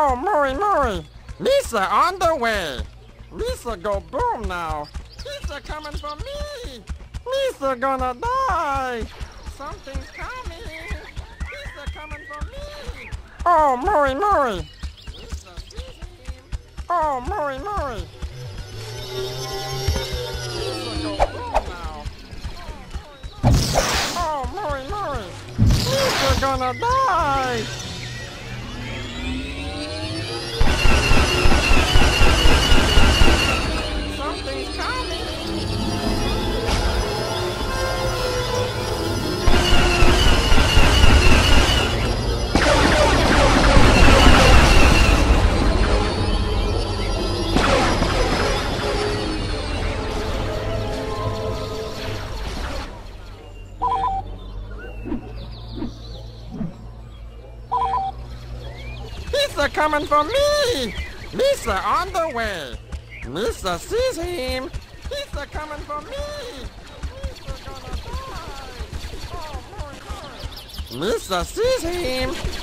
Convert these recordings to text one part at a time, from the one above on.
Oh, Murray, Murray! Lisa on the way! Lisa go boom now! Lisa coming for me! Lisa gonna die! Something's coming! Lisa coming for me! Oh, Murray, Murray! Oh, Murray, Murray! Lisa go boom now! Oh, Murray, Murray! Oh, Lisa gonna die! Coming! Lisa coming for me! Lisa on the way! Lisa sees him! Lisa coming for me! Oh. Lisa sees him!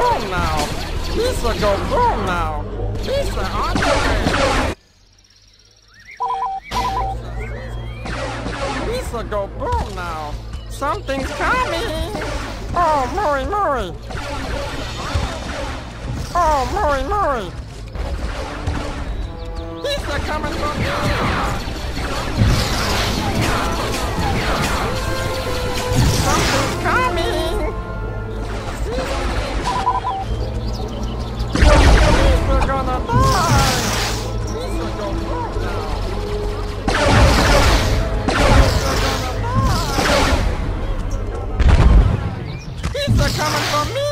Boom now! Lisa go boom now! Lisa on the way! Lisa go boom now! Something's coming! Oh, Murray, Murray! Oh, Murray, Murray! Lisa coming for me! Something's coming! Oh, boy, boy! Lisa coming for me!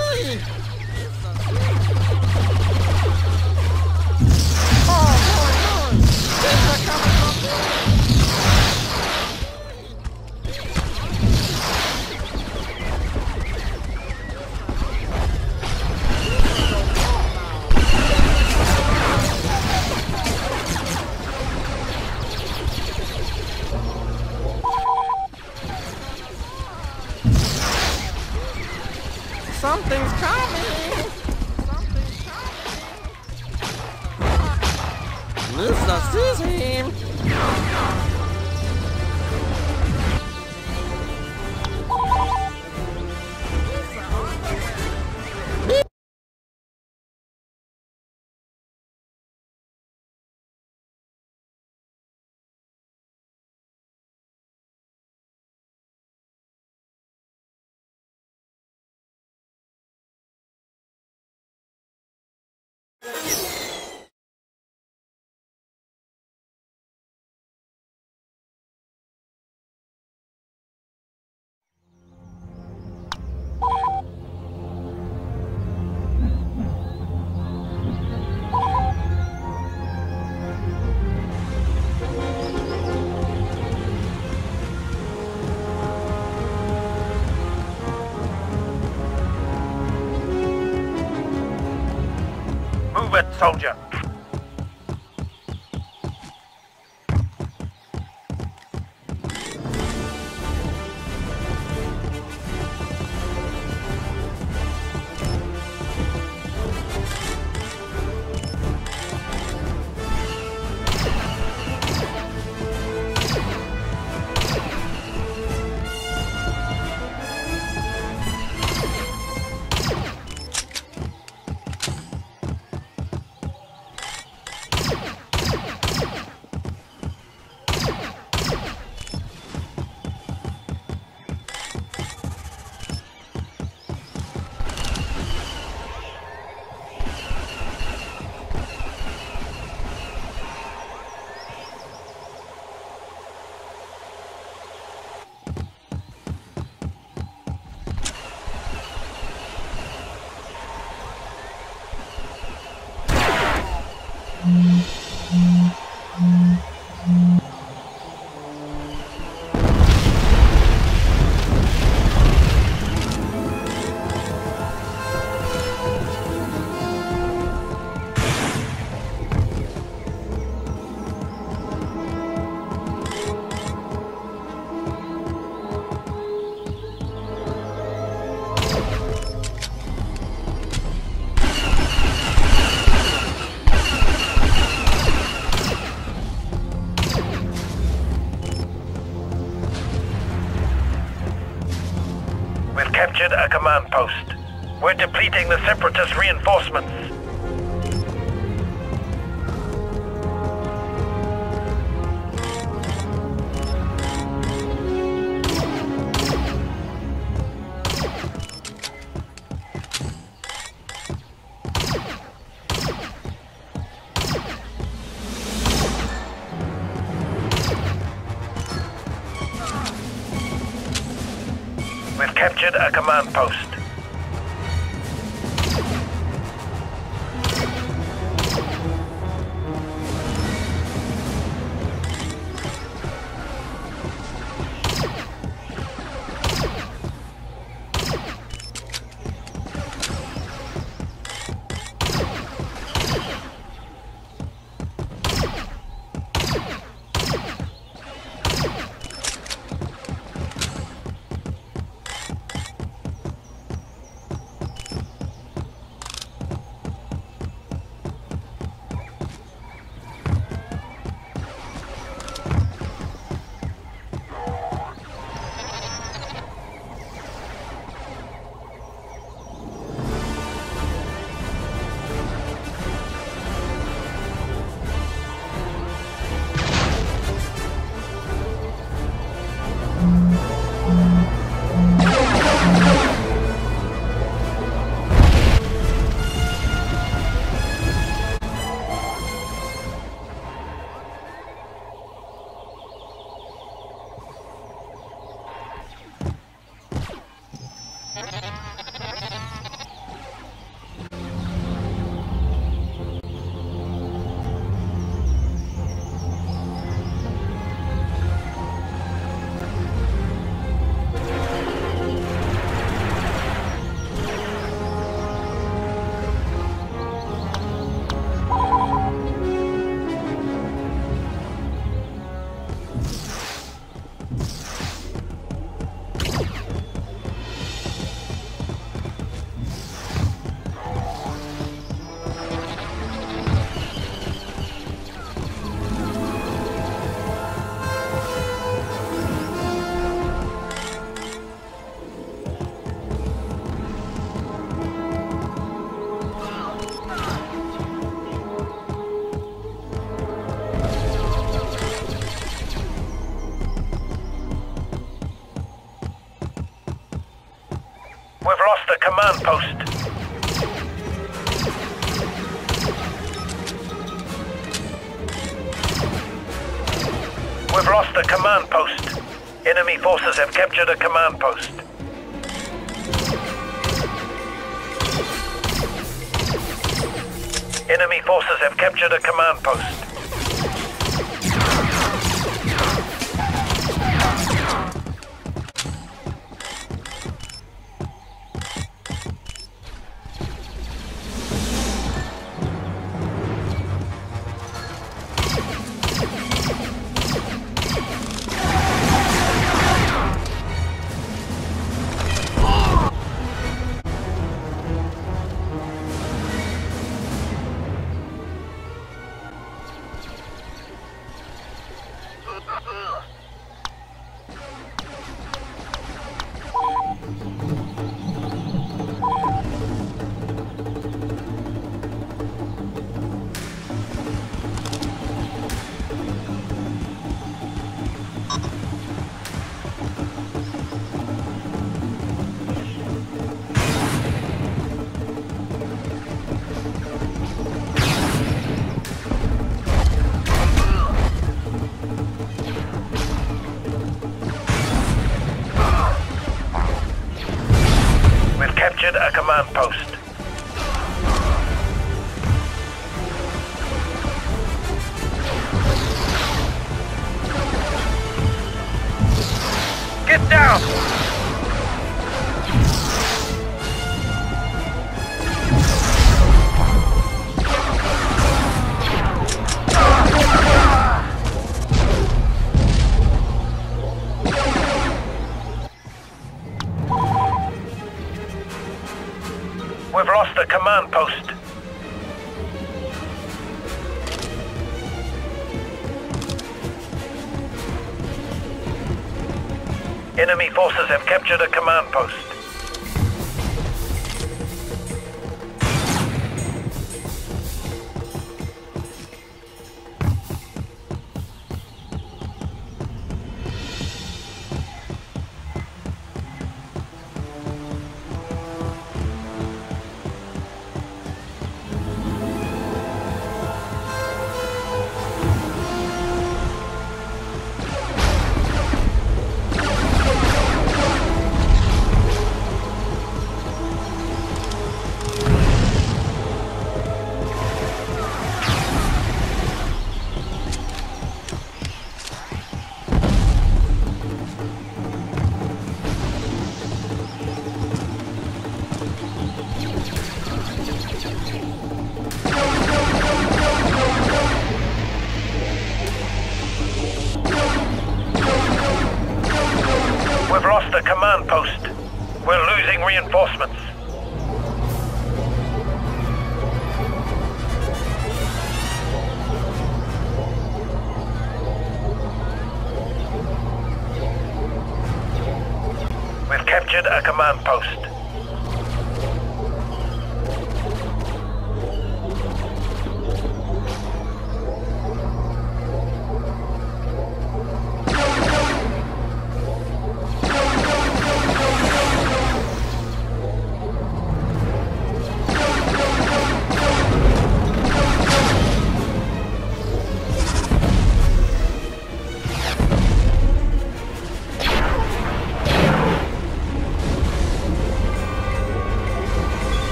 Soldier. The Separatist reinforcements. We've lost a command post. Enemy forces have captured a command post. Enemy forces have captured a command post. the command post.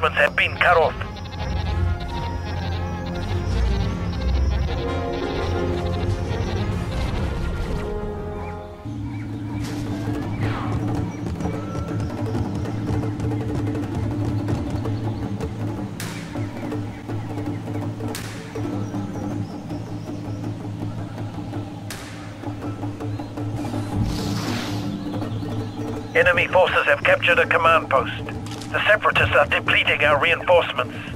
reinforcements have been cut off. Enemy forces have captured a command post. The Separatists are depleting our reinforcements.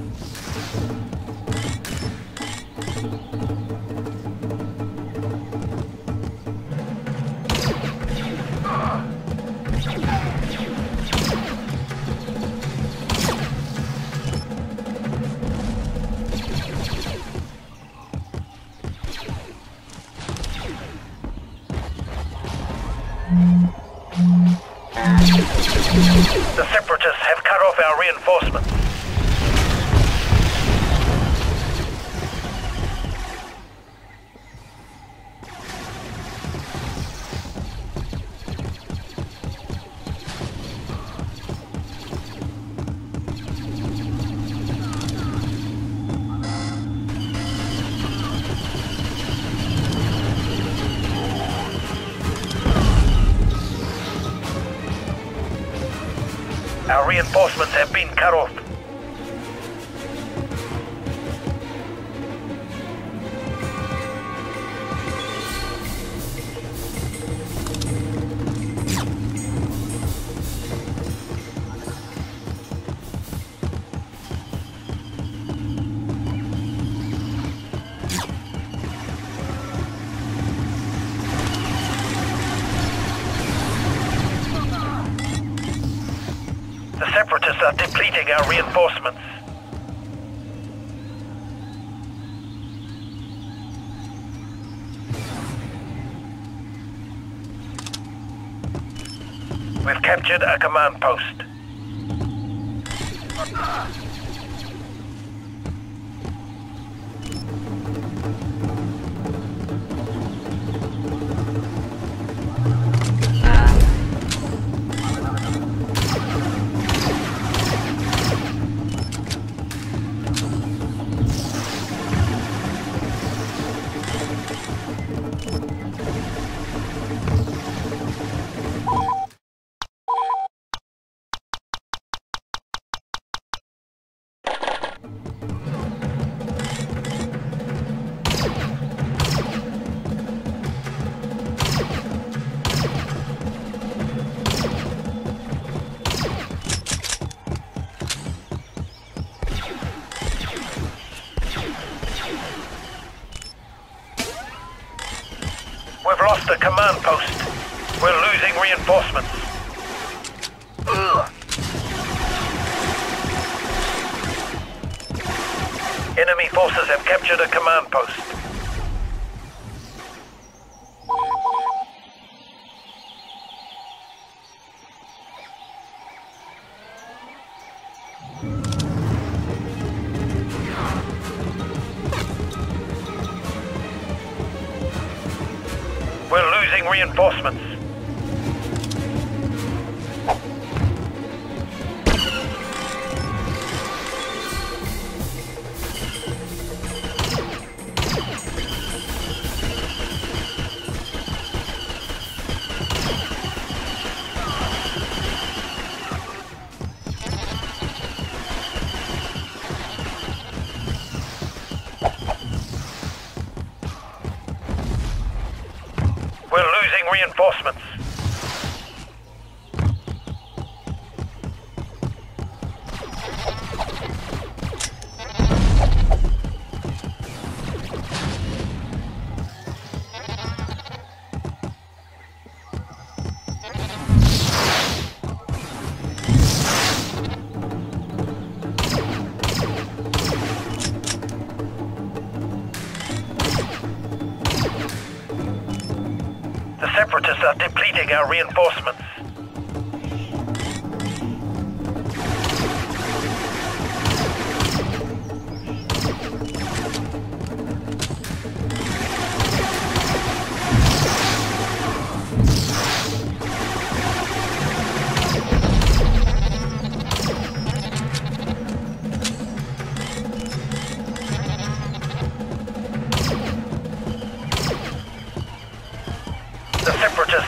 command post.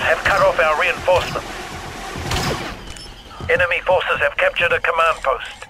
have cut off our reinforcements. Enemy forces have captured a command post.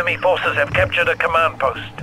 Enemy forces have captured a command post.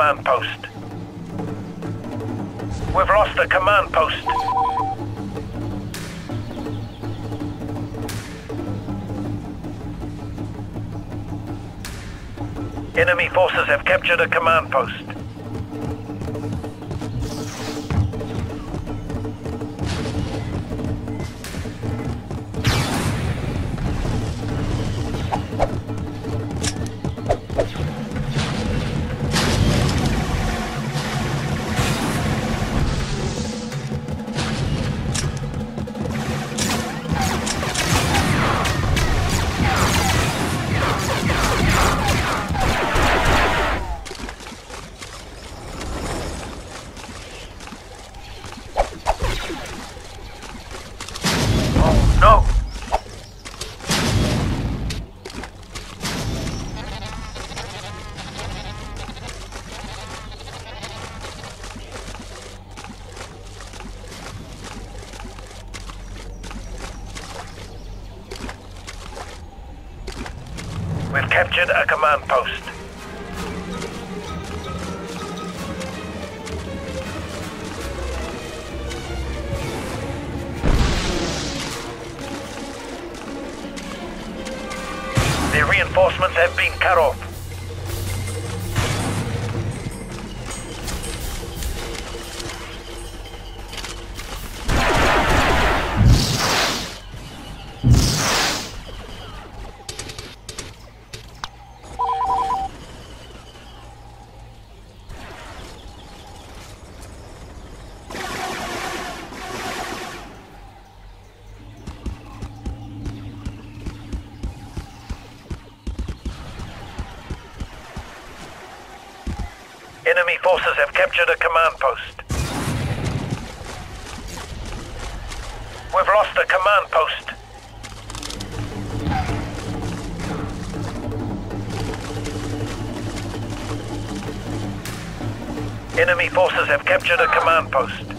Command post. We've lost the command post. Enemy forces have captured a command post. captured a command post. We've lost a command post. Enemy forces have captured a command post.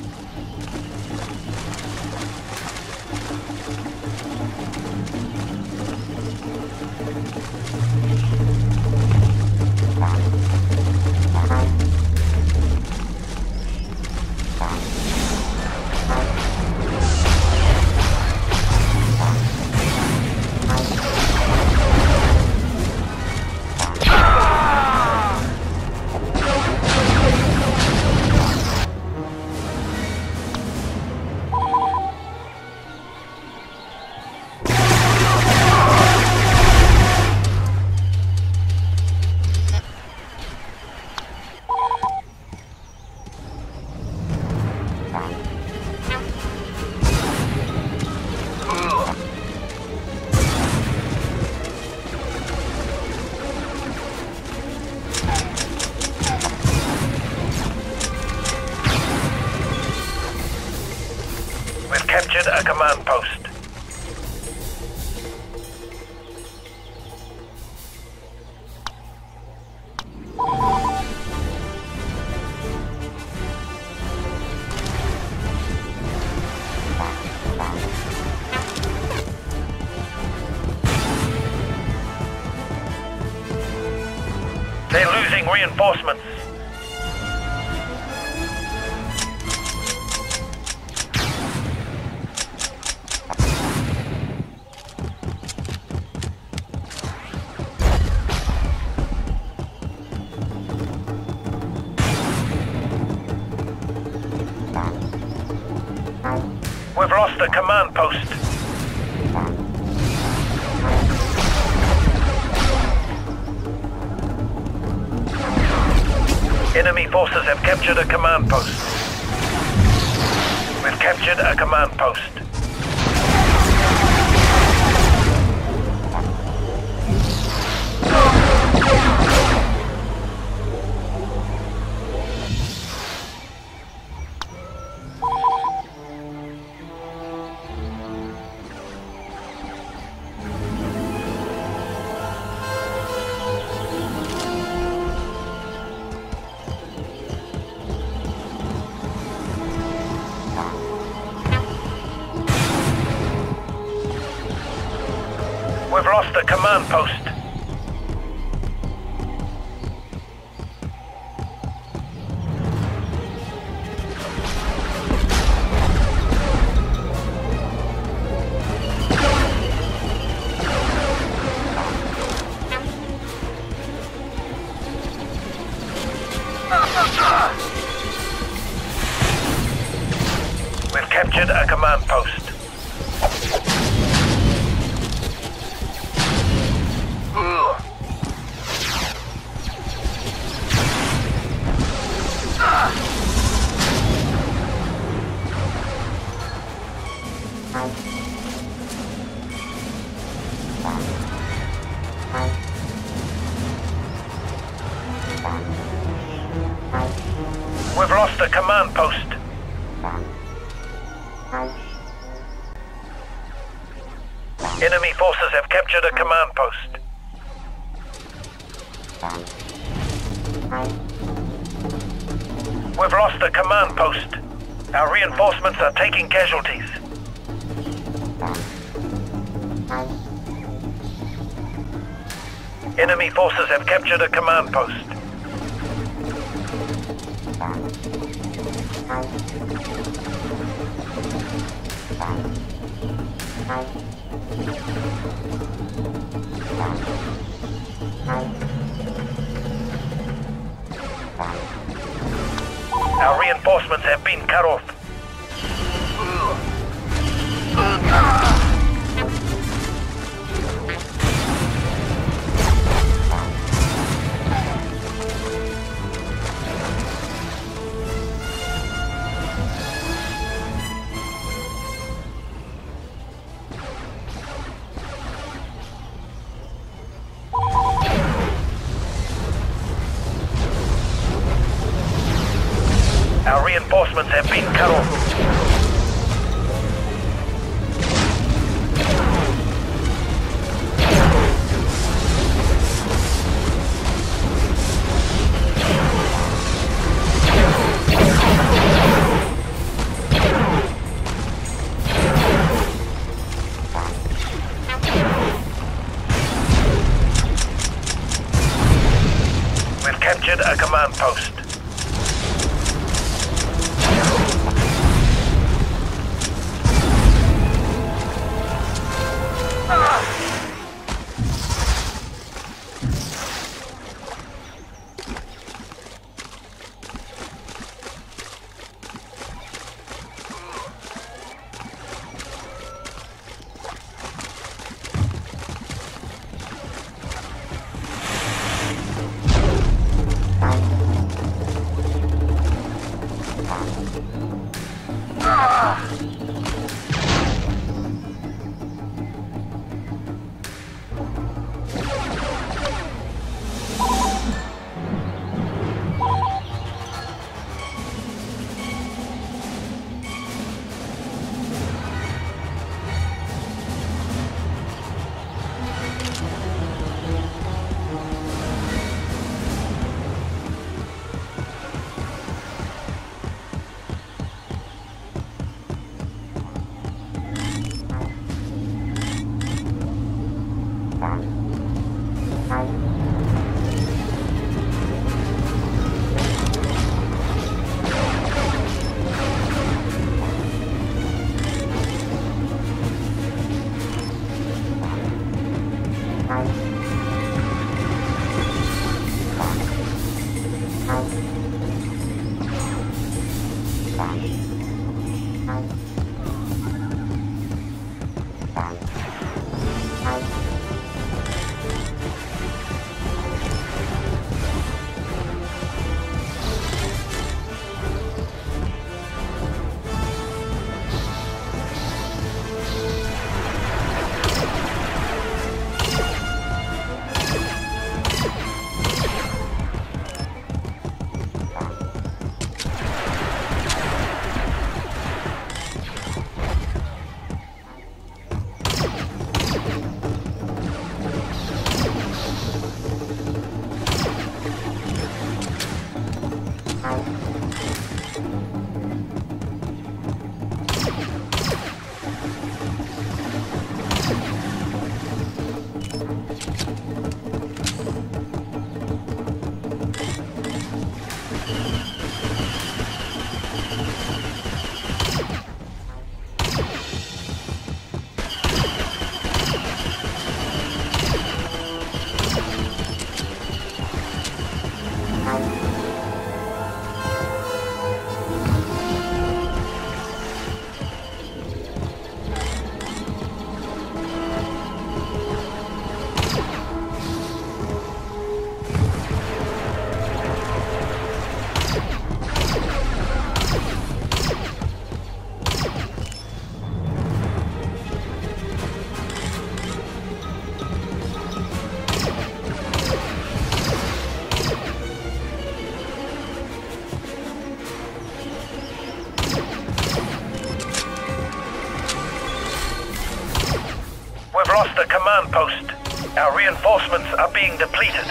Lost the command post. Our reinforcements are being depleted.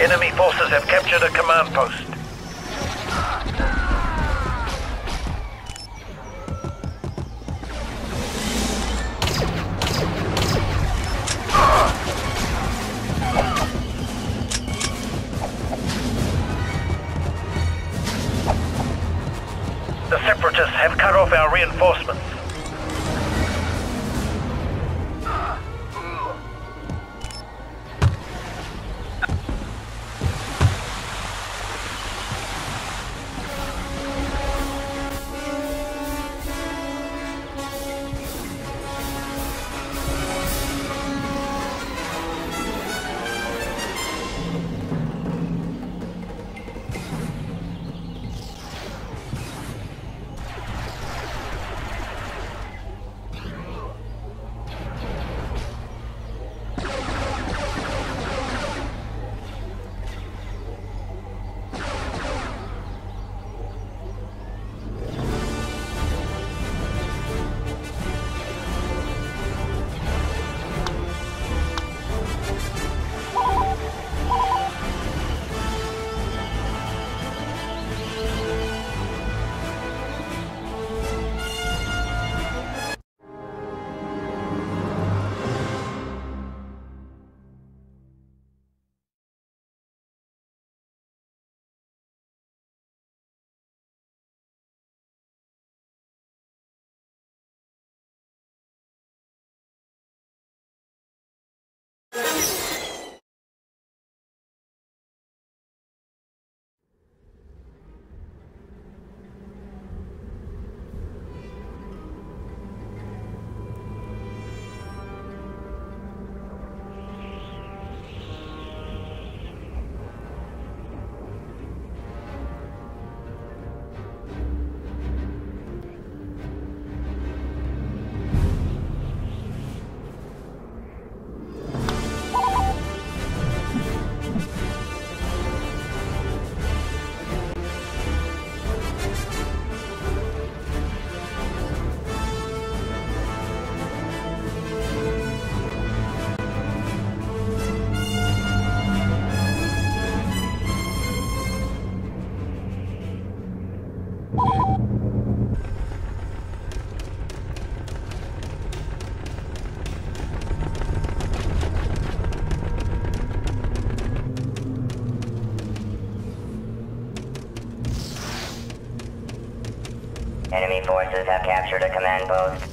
Enemy forces have captured a command post. Forces have captured a command post.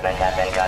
Their reinforcements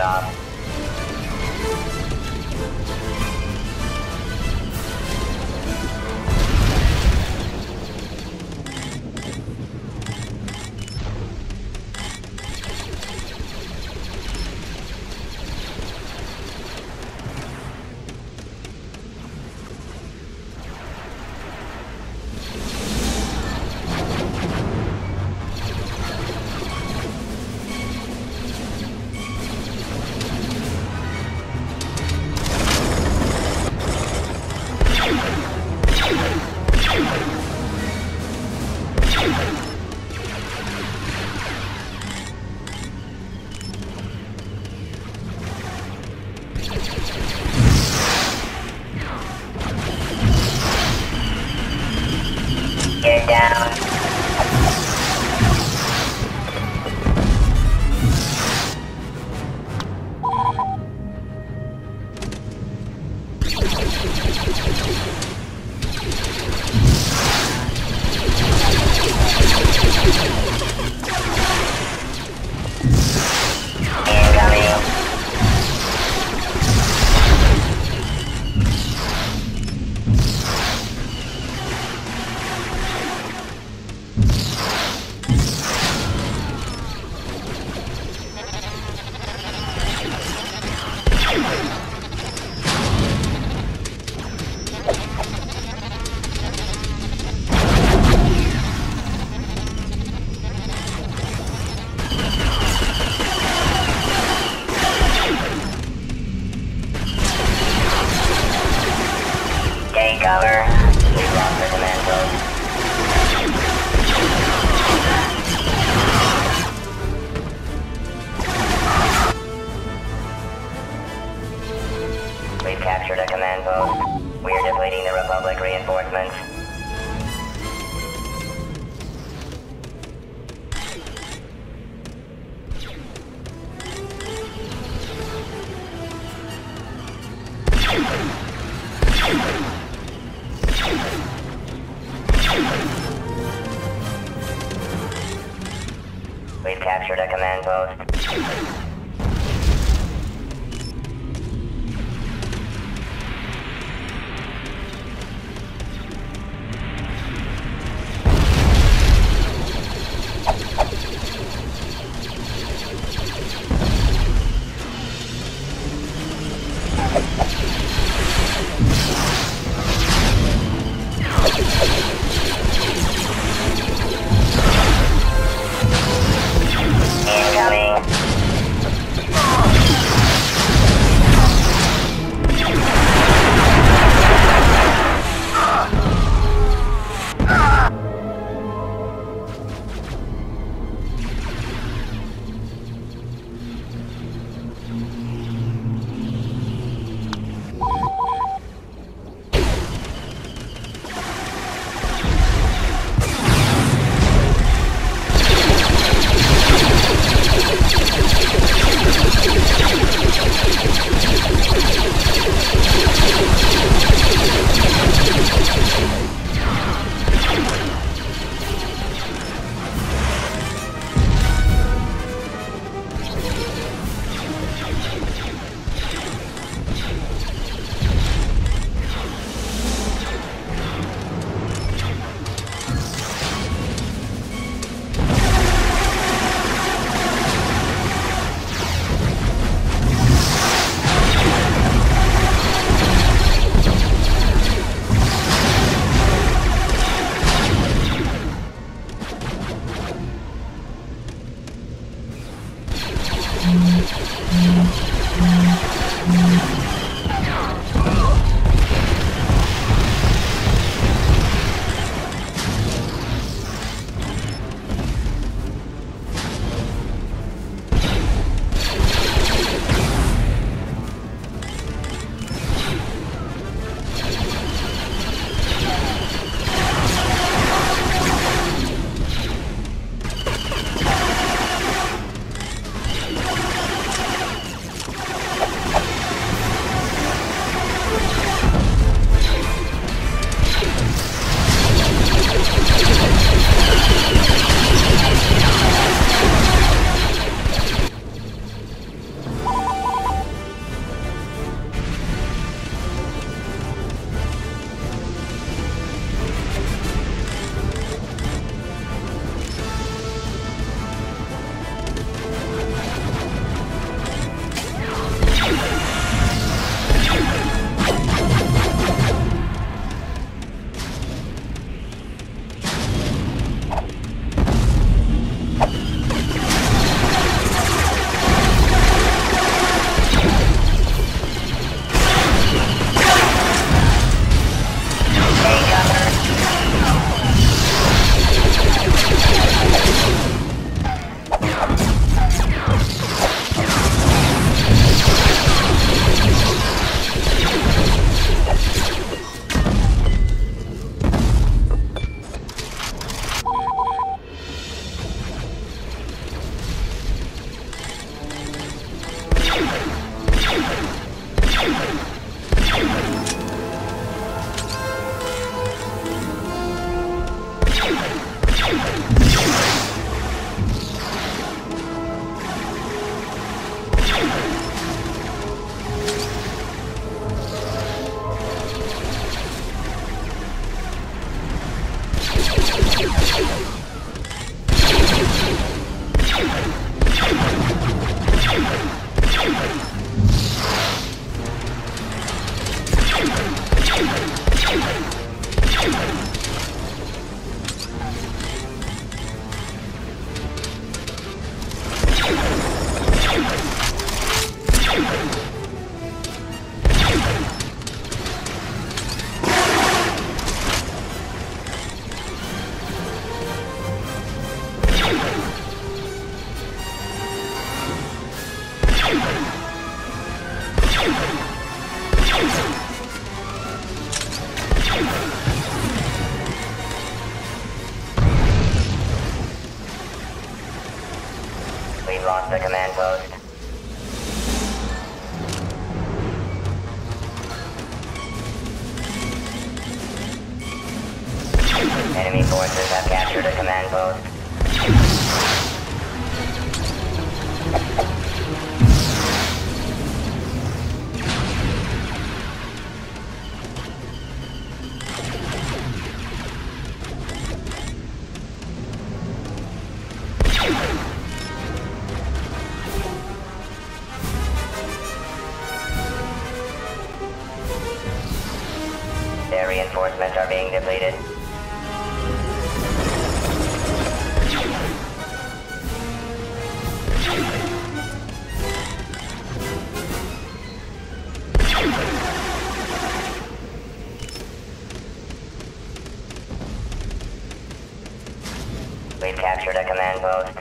captured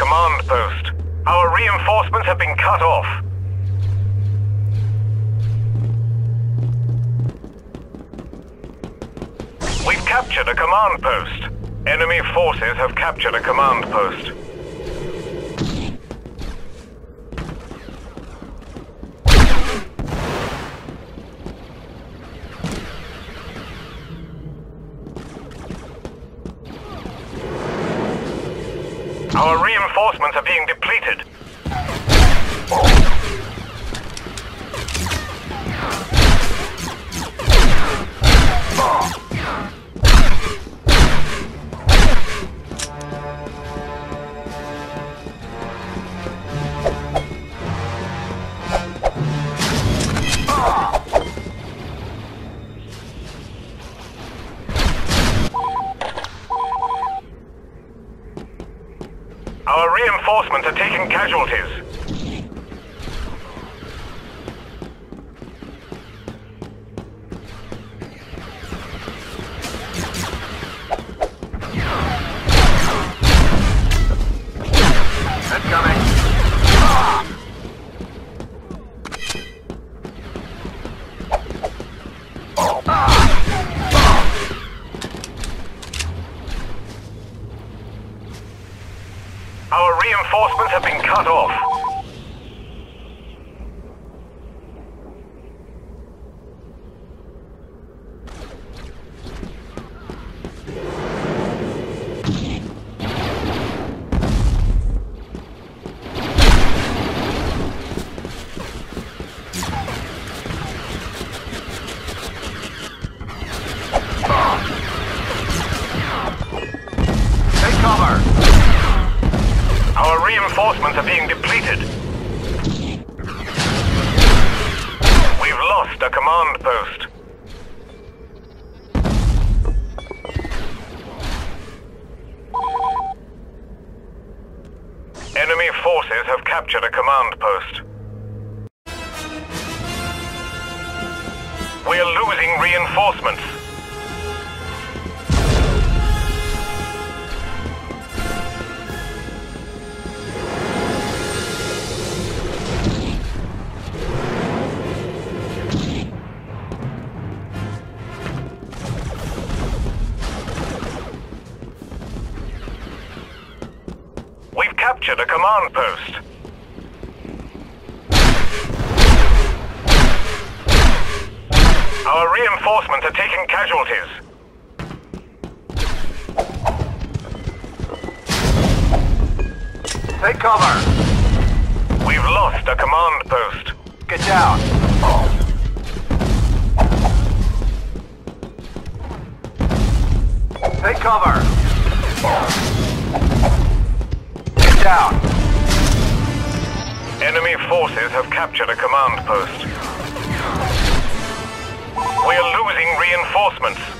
command post. Our reinforcements have been cut off. We've captured a command post. Enemy forces have captured a command post. Casualties. Take cover. We've lost a command post. Get down. Take cover. Get down. Enemy forces have captured a command post. We're losing reinforcements.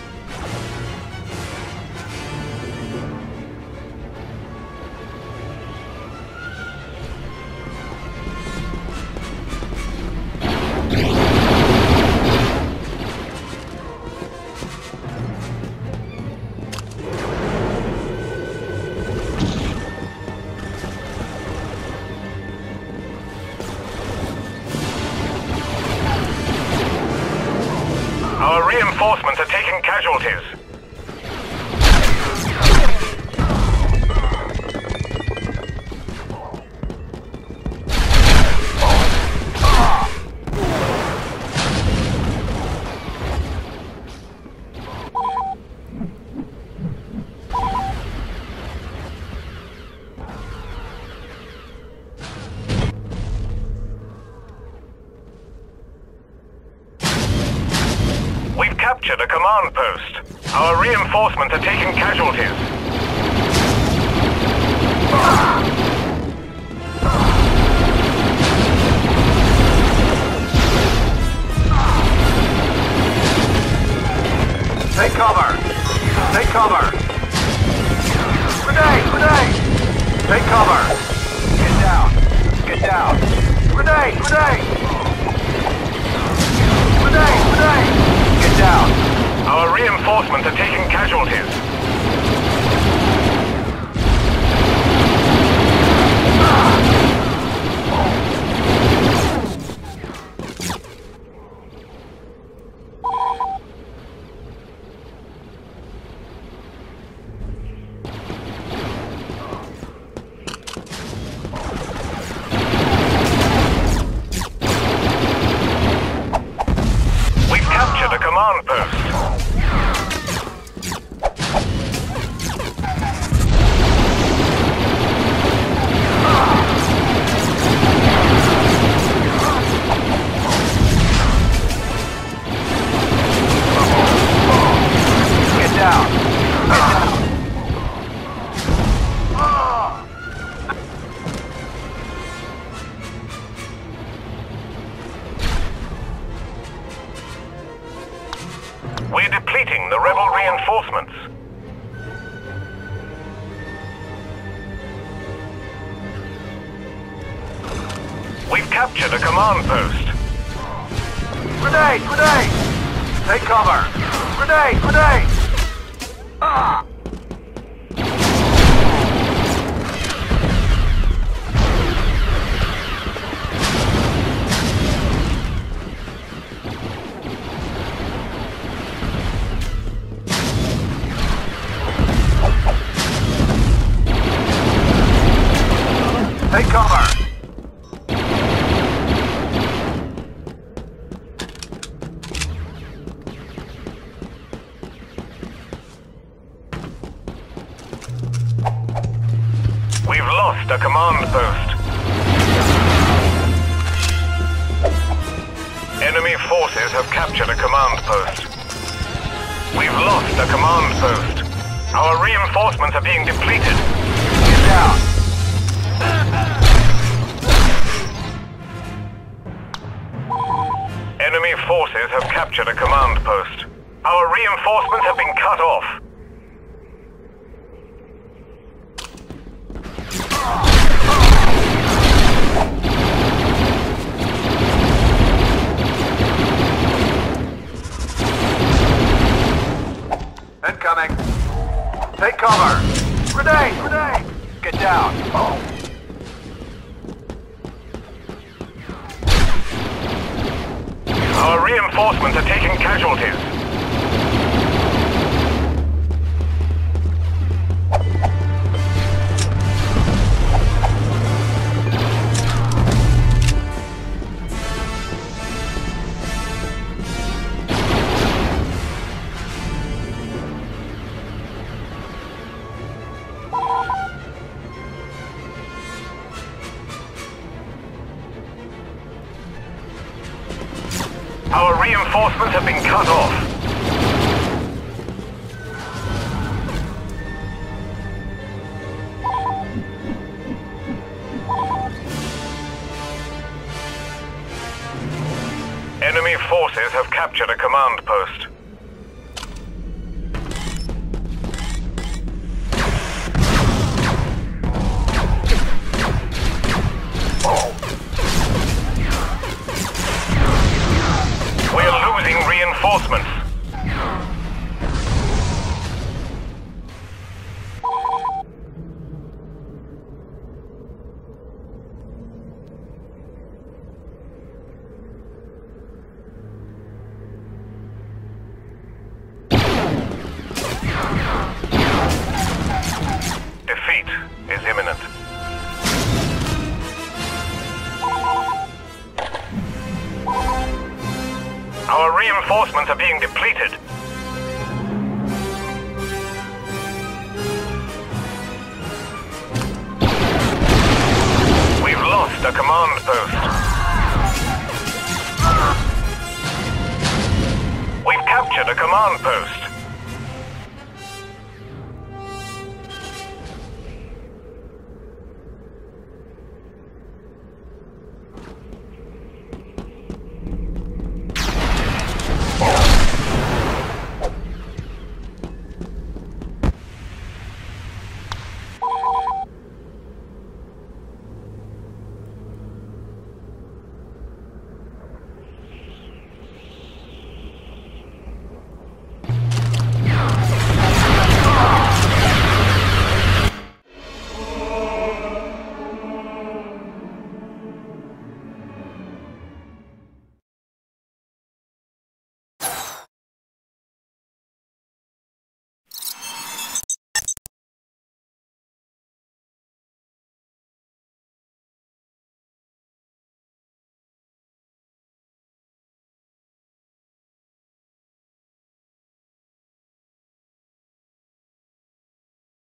Have been cut off.